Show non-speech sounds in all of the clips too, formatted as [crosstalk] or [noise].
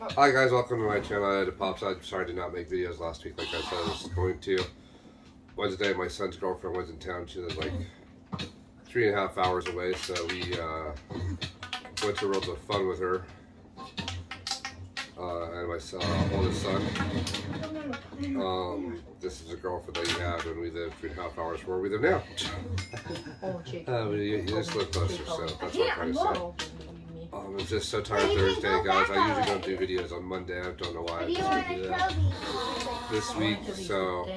Hi guys, welcome to my channel. I had a pops. I'm sorry to not make videos last week like I said I was going to. Wednesday, my son's girlfriend was in town. She was like three and a half hours away, so we uh, went to Worlds of Fun with her uh, and my son, uh, oldest son. Um, this is a girlfriend that you have, and we live three and a half hours from where we live now. Oh. Uh, you, you just live closer, so that's what I'm trying to say. Oh, Um, I'm just so tired Thursday, guys. I usually don't do videos on Monday. I don't know why I just do that this week. So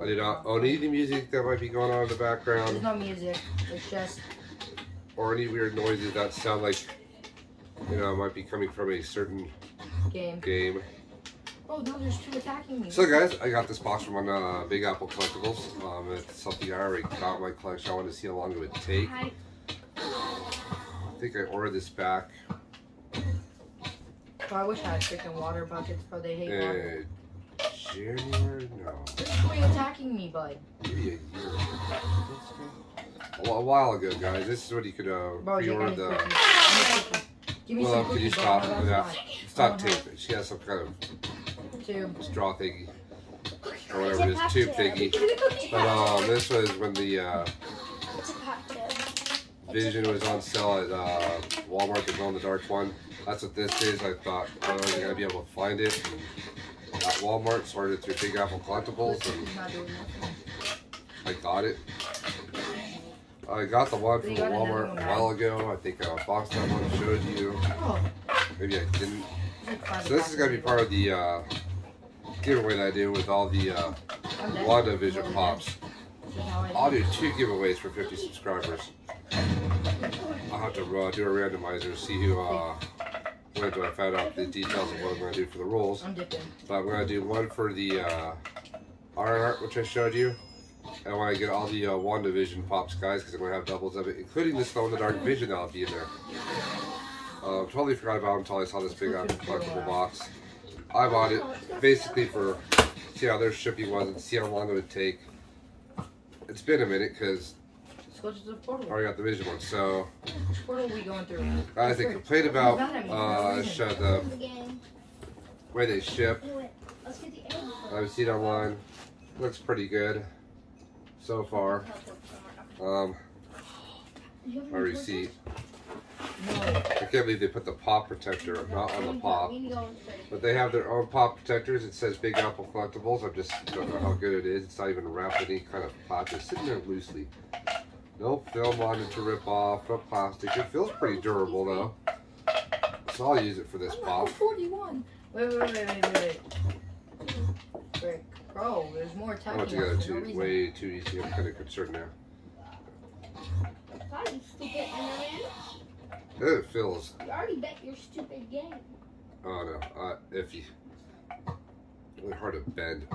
I do not own any music that might be going on in the background? There's no music. It's just or any weird noises that sound like you know might be coming from a certain game. game. Oh no, there's two attacking me. So guys, I got this box from on uh, Big Apple Collectibles. Um, it's something I already got my collection. I wanted to see how long it would take. I think I ordered this back Oh, I wish I had freaking water buckets, but they hate water. January. No, There's three attacking me, bud. maybe a year. A, wh- a while ago, guys. This is what you could uh, pre-order the. cookies. Give me cookies. Give me Well, some could you stop. No, with that? that's fine. Stop don't. She has some kind of Two. straw thingy or whatever it is, tube thingy. [laughs] But um, this was when the uh, Vision was on sale at uh, Walmart, the glow in the dark one. That's what this is. I thought I was gonna be able to find it at Walmart. Sorted through Big Apple Collectibles, and. I got it. I got the one from Walmart a while ago. I think I unboxed that one, showed you. Maybe I didn't. So this is gonna be part of the uh, giveaway that I do with all the uh. WandaVision pops. I'll do two giveaways for 50 subscribers. I'll have to uh, do a randomizer to see who uh, wins when I find out the details of what I'm going to do for the rolls. I'm dipping. But I'm going to do one for the uh, Iron Heart, which I showed you. And when I get all the uh, WandaVision pops, guys, because I'm going to have doubles of it, including this in the dark vision that'll be in there. Uh, totally forgot about it until I saw this big Apple collectible box. I bought it basically for see how their shipping was and see how long it would take. It's been a minute because Let's go to the I already got the vision one. So Which portal are we going through? guys, they complained about uh, sh- the way they ship. I've seen online. Looks pretty good so far. Um, my receipt. No. I can't believe they put the pop protector not on the pop. But they have their own pop protectors. It says Big Apple Collectibles. I just don't know how good it is. It's not even wrapped in any kind of plastic. It's sitting there loosely. No film on it to rip off. No plastic. It feels pretty durable though. So I'll use it for this I'm pop. 41. Wait, wait, wait, wait, wait, wait. Frick. Bro, there's more I attacking want to go us no too way too easy. I'm kind of concerned now. It feels. You already bet your stupid game. Oh no. Uh, iffy. Really hard to bend.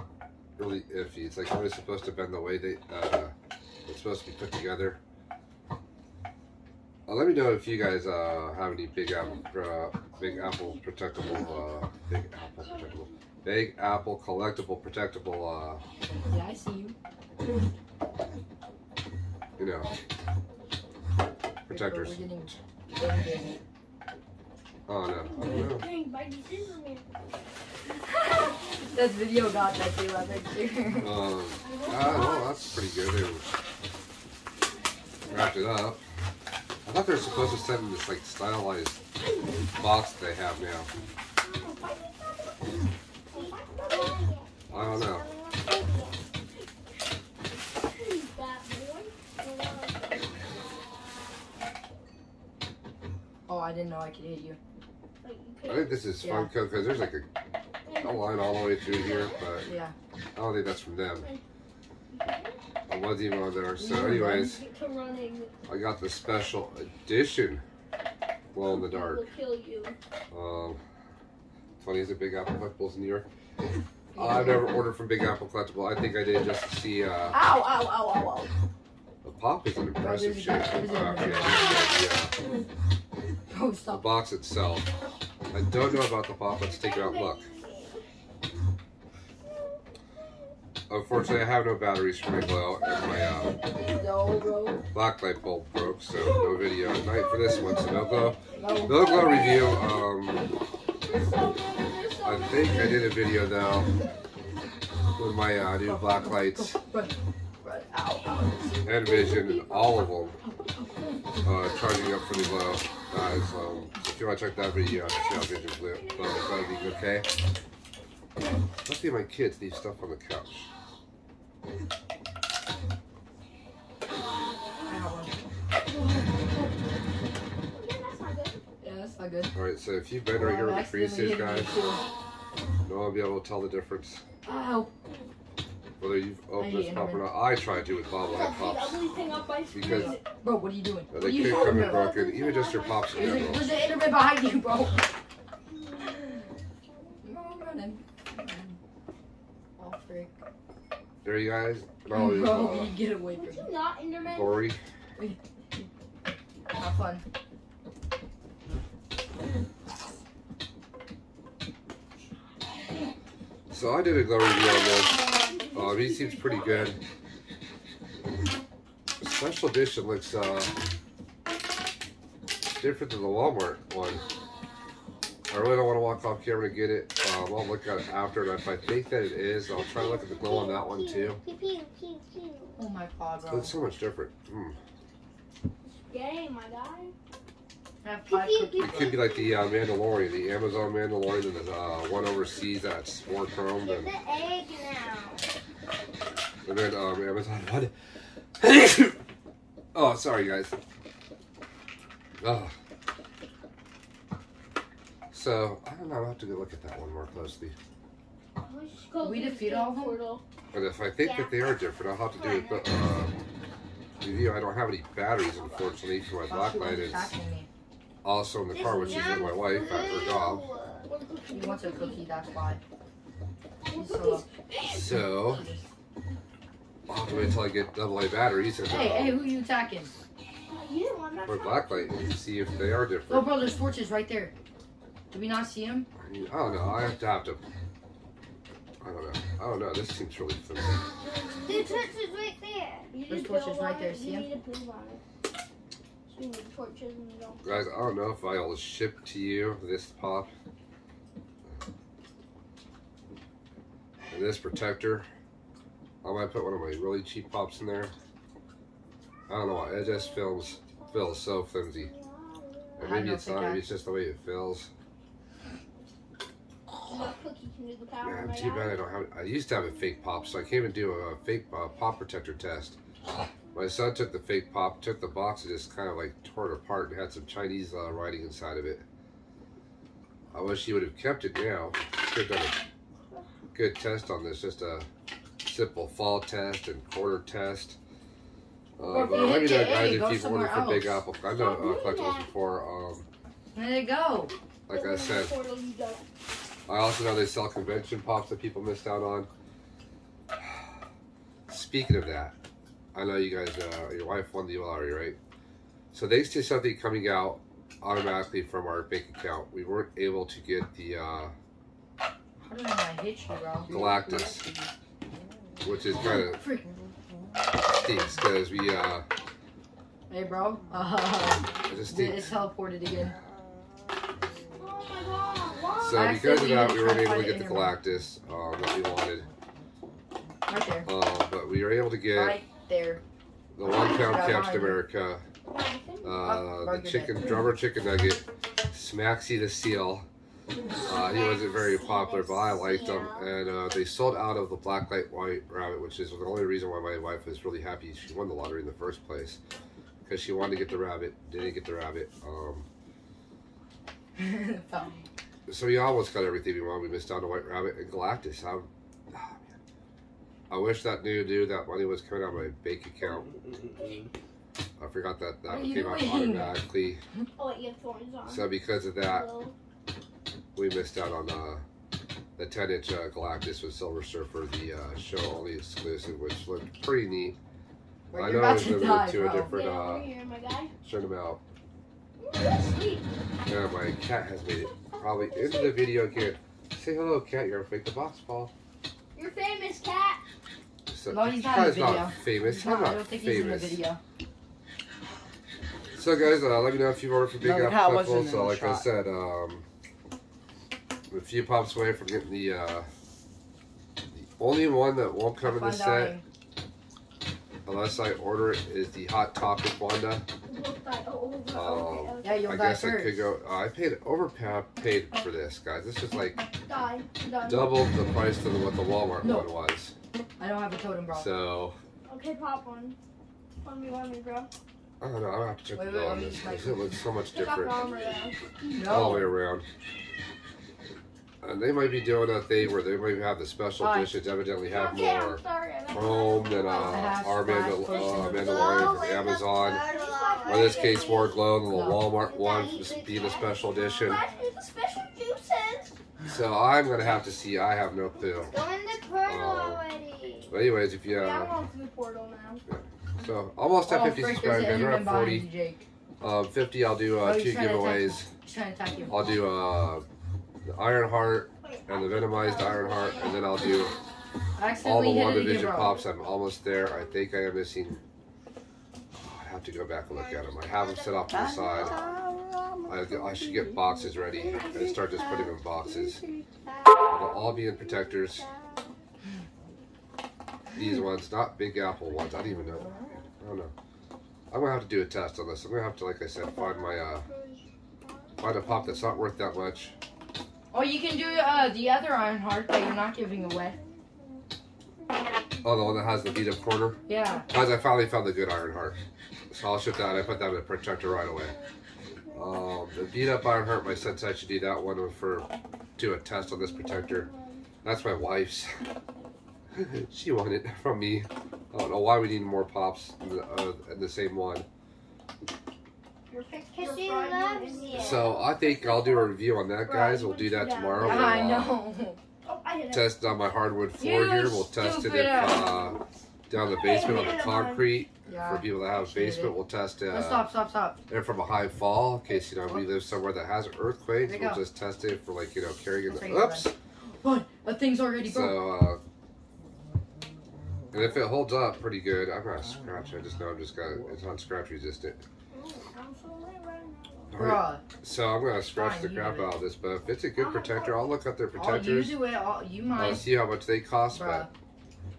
Really iffy. It's like always supposed to bend the way they. Uh, it's supposed to be put together. Uh, let me know if you guys uh, have any big apple, uh, big apple protectable, uh, big apple protectable, big apple collectible protectable, uh, Yeah, I see you. you know, protectors. We're getting banged. Oh no, I don't know. Dang, Spidey Superman. That video got that too, I think too. Um, ah, well, that's pretty good. Wrapped it up. I thought they were supposed to send this like stylized box they have now. I don't know. Oh, I didn't know I could hit you. I think this is Yeah. Funko because there's like a, a line all the way through here, but Yeah. I don't think that's from them. It wasn't even on there. So, anyways, Get to running. I got the special edition glow in the dark. will kill you. Um, funny is it Big Apple Collectibles in New York? [laughs] I've never ordered from Big Apple Collectible. I think I did just to see. Uh, Ow, ow, ow, ow, ow. the pop is an impressive shape. there's a- Okay, yeah. [laughs] The box itself. I don't know about the pop. Let's take it out. Look. Unfortunately, I have no batteries for my glow, and my uh, black light bulb broke, so no video tonight for this one. So no glow, No. glow review. Um, I think I did a video though with my uh, new black lights and vision and all of them uh, charging up pretty low. Guys, um, if you want to check that video out, see how vision. Uh, that'd be okay. Must be my kids leave stuff on the couch. I have one. Yeah, that's not good. Yeah, that's not good. Alright, so if you've been right here oh, Well, with the accidentally creases, hit me guys, no one will be able to tell the difference. Ow. Whether you've opened this pop or not. I tried to with bobblehead That's pops. ugly thing up my screen. Because Bro, what are you doing? they are you could doing, come in bro? broken, even just your pops in There's, a, there's an Enderman behind you, bro. [laughs] No, I'm running. Oh, frick. There you guys. Bro, No, you get away Would from me. you not, Enderman? Lori. Have fun. So I did a glow review on this. Um, he seems pretty good. Special edition looks uh, different than the Walmart one. I really don't want to walk off camera to get it. Um, I'll look at it after, and if I think that it is, I'll try to look at the glow on that one too. Oh my god, It bro. looks so much different. Hmm. Game, my guy. I have five Pew, pew, cookies. It could be like the uh, Mandalorian, the Amazon Mandalorian, and the uh, one overseas that's more chromed, Get and, the egg now. and then um, Amazon one. [coughs] oh, sorry guys. Oh. So I don't know. I'll have to go look at that one more closely. Let's just go We defeat all of them? portal. And if I think that they are different, I'll have to do a bu- um, review. I don't have any batteries, unfortunately, for my Oh, black light. It's attacking me. also in the car, which is with my wife at her job. One cookie, He wants a cookie, that's why. So. [laughs] So I'll have to wait until I get double A batteries and Hey, uh, hey, who are you attacking? You didn't want that my shot. black light and see if they are different. Oh, different. bro, there's torches right there. Do we not see him? I mean, I don't know. I have to have to. I don't know. I don't know. This seems really flimsy. The torch is right there. You There's just torches right there, see You 'em? need to move on it. So you need torches and you don't. Guys, I don't know if I'll ship to you this pop. And this protector. I might put one of my really cheap pops in there. I don't know why. It just feels feels so flimsy. Or maybe it's not. Maybe it's just the way it feels. No cookie can do the power. Man, my too bad I don't have. I used to have a fake pop, so I can't even do a fake uh, pop protector test. My son took the fake pop, took the box, and just kind of like tore it apart and had some Chinese uh, writing inside of it. I wish he would have kept it now. Could have done a good test on this, just a simple fall test and quarter test. Uh, Or but let me know, guys, if you've ordered somewhere for Big else. Apple. I've done uh, collectibles before. Um, There they go. like I said, portal, you don't. I also know they sell convention pops that people missed out on. Speaking of that, I know you guys, uh, your wife won the lottery, right? So thanks to something coming out automatically from our bank account, we weren't able to get the, uh, How did I hit you, bro? Galactus. which is kind of [laughs] stinks because we, uh, Hey, bro. [laughs] Uh, it just it's teleported again. So because of that, we weren't able to get the Galactus um, that we wanted. Right there. Uh, but we were able to get Right there. the one pound Captain. America. Oh, Uh, the chicken drummer chicken nugget, Smaxy the seal. Uh, he wasn't very popular, but I liked him. And uh, they sold out of the black light white rabbit, which is the only reason why my wife was really happy she won the lottery in the first place, because she wanted to get the rabbit, didn't get the rabbit. Um. [laughs] so we almost got everything we wanted. We missed out on the white rabbit and Galactus. I'm, man. I wish that knew knew that money was coming out of my bank account. I forgot that that What are you came out automatically. Oh wait, you have thorns on. So because of that, Hello? we missed out on uh, the 10 inch uh, Galactus with Silver Surfer, the uh, show only exclusive, which looked pretty neat. Bro, I you're know about it's to limited die, to a different- Get uh, over here, my guy. Certain amount. Sleep. Yeah, my cat has made it probably into the video again. Say hello, cat. You're gonna make the box fall. You're famous, cat. So, No, he's not in the Cat's not famous. He's I'm not- not I don't think he's in the famous. video. So, guys, uh, let me know if you've ordered for Big No, the Apple cat wasn't Collectibles. in So, the like I said, um, I'm a few pops away from getting the uh, the only one that won't come in the set dying. Unless I order it is the Hot Topic Wanda. Oh, Um, Yeah, you'll I die guess I could go. Uh, I paid overpaid for this, guys. This is like Die. Done. double the price than what the Walmart No. one was. I don't have a totem, bro. So Okay, pop one. One me, one me, bro. I don't know. I'm gonna have to check Wait, the wait, on this because it looks so much different your all the way around. And they might be doing a thing where they might have the special Fine. dishes. Evidently, have okay, more I'm sorry. I meant Chrome than uh, our Mandal- uh, Mandalorian from Amazon. Or in this case, more glow than the Walmart one, from being a special edition. Let's do the special juices. So I'm gonna have to see. I have no clue. Go in the portal Oh. already. But anyways, if you Yeah, I'm uh, going through the portal now. so almost at Oh, 50 subscribers. We're at 40. Jake. Um, 50, I'll do Oh, uh, two trying to attack giveaways. He's trying to attack you. I'll do uh, the Iron Heart and the Venomized Iron Heart, and then I'll do all the WandaVision pops. I'm almost there. I think I am missing. I have to go back and look at them. I have them set off to the side. I, I should get boxes ready and start just putting them in boxes. They'll all be in protectors. These ones, not Big Apple ones. I don't even know. I don't know. I'm gonna have to do a test on this. I'm gonna have to, like I said, find my uh, find a pop that's not worth that much. Or you can do uh, the other Iron Heart that you're not giving away. Oh, the one that has the beat up corner. Yeah. Guys, I finally found the good Iron Heart. So I'll ship that. I put that in a protector right away. Um, the beat up Iron Heart, my son said I should do that one for do a test on this protector. That's my wife's. [laughs] she wanted it from me. I don't know why we need more pops in the, uh, in the same one. your pic- Cause your she fried one loves is- you. So I think I'll do a review on that, guys. We'll do that tomorrow. We'll, I uh, know. Oh, I hit it. Test on my hardwood floor You here. We'll test it if, uh, down the basement on the concrete. For people that have a basement, we'll test it. uh, stop, stop, stop. And from a high fall, in case you know we live somewhere that has earthquakes, There we'll go. just test it for like you know carrying it. That's right, Oops. What? That thing's already broke. So, uh, and if it holds up pretty good, I'm not scratch. I just know I'm just got it's not scratch resistant. So right now. Alright, Bruh. So I'm gonna scratch Fine, the crap out of this, but if it's a good protector, I'll look up their I'll you protectors. do it. I'll, you I'll see how much they cost, Bruh. but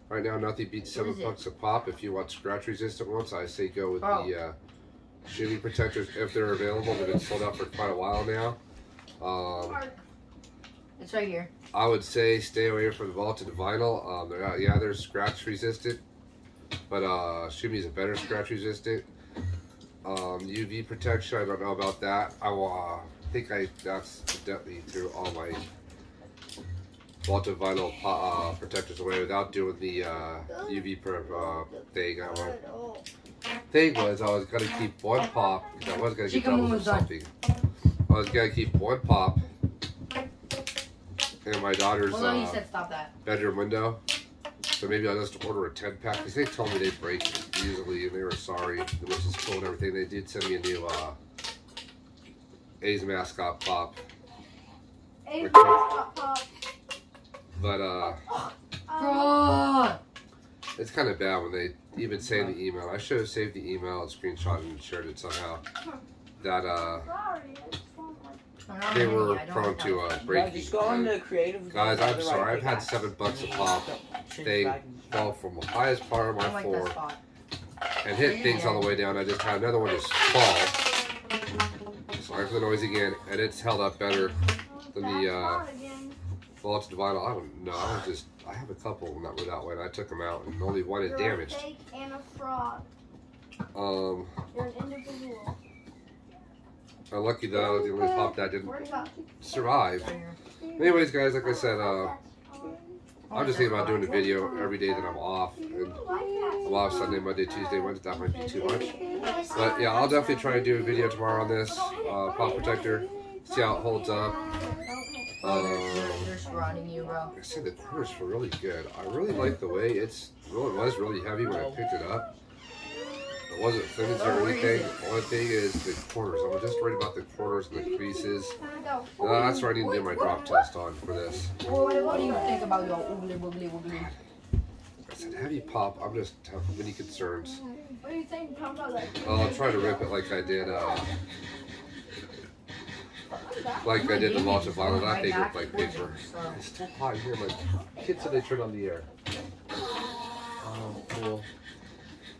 right now nothing beats What seven bucks a pop. If you want scratch resistant ones, I say go with Bro. the uh, Shumi protectors if they're available. They've been sold out for quite a while now. Um, It's right here. I would say stay away from the vaulted vinyl. Um, they're not, yeah, they're scratch resistant, but uh, Shumi is a better scratch resistant. Um, UV protection, I don't know about that. I will, uh, think I that's definitely threw all my vaulted vinyl uh, protectors away without doing the uh, UV per, uh, thing. I won't. Thing was, I was gonna keep one pop because I was gonna get Chicken doubles or was something. I was gonna keep one pop in my daughter's Well, no, he uh, said stop that. bedroom window. So maybe I'll just order a 10 pack because they told me they break easily and they were sorry, which is cool and everything. They did send me a new uh, A's mascot pop, Hey, Okay. pop, pop. but uh, Bruh. it's kind of bad when they even say in the email. I should have saved the email and screenshot and shared it somehow. That uh, sorry. I just don't like- I'm not they were prone to uh, time. Yeah, breaking. go on the creative. Guys, I'm the sorry. right I've had seven bucks a pop. They fell from the highest part of my don't like floor. That spot. and hit things all the way down. I just had another one just fall. Sorry for the noise again, and it's held up better than the That's uh, hard again. vaulted vinyl. I don't know. I was just I have a couple of them that were that way, and I took them out, and only one is You're damaged. a and a fraud. Um, You're an individual. I'm lucky though. The only pop that didn't survive. Anyways, guys, like I said, uh, I'm just thinking about doing a video every day that I'm off. And I'm off Sunday, Monday, Tuesday, Wednesday. That might be too much. But yeah, I'll definitely try to do a video tomorrow on this uh, pop protector. See how it holds up. Um, I see the corners were really good. I really like the way it's. Well, it was really heavy when I picked it up. It wasn't flimsy or anything. One thing is the corners. I'm just worried about the corners and the creases. Uh, that's where I need to do my drop test on for this. What, what do you think about your oogly woogly woogly? I said heavy pop. I'm just have many concerns. What do you think? About that. I'll try to rip it like I did uh, Like I did the lots of vinyl, that thing looked like paper. It's still hot here, like kids said they turn on the air. Oh, cool.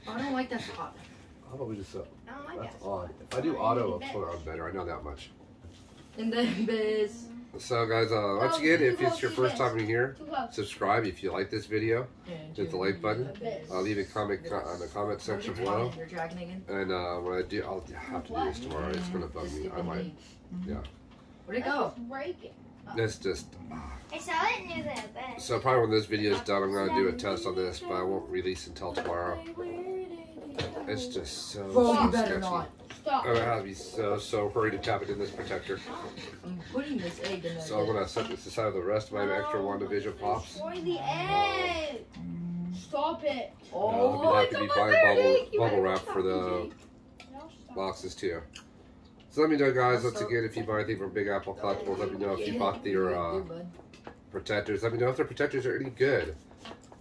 I don't like that spot. How about we just, uh, I don't that's that. odd. If I do auto, I'll put it on better. I know that much. And then biz. So guys, uh, once Oh, again, if it's your first time in here, subscribe if you like this video. Hit the like button. Uh, leave a comment co- on the comment section below. You're. And uh, when I do, I'll have to do this tomorrow. It's gonna bug Just me. I I a might. beat. Yeah. Where'd it go? Break it. It's just. I saw it near the bed. So probably when this video is done, I'm gonna do a test on this, but I won't release until tomorrow. It's just so, Bro, you better sketchy. not. Stop. I'm gonna have to be so so hurried to tap it in this protector. I'm putting this egg in there. So I'm gonna set this aside with the rest of my extra WandaVision pops. Destroy the egg. Stop it. Oh, I'll be it's happy to almost buy ready. bubble, bubble wrap for the it. No, stop. boxes too. So let me know, guys. Once again, if you buy anything from Big Apple Collectibles, let me know if you bought their uh, protectors. Let me know if their protectors are any good.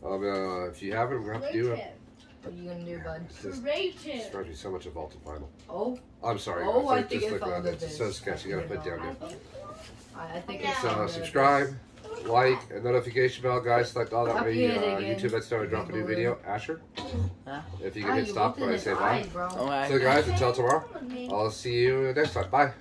Um, uh, if you haven't, we're gonna have to do it. It. What are you gonna do, bud? It's just Break it's it. drives me so much of Vault Final. Oh, I'm sorry, Oh, guys. I Like, think just I look at found it. it. It's so sketchy. You gotta put down I there. think I, I think it's So uh, subscribe, like, and notification bell, guys. Select all that Copy way uh, it again. YouTube lets know I drop a new video. Asher, Huh? if you Ah, can hit you stop when I say bye. eyes, So guys, until tomorrow. I'll see you next time. Bye.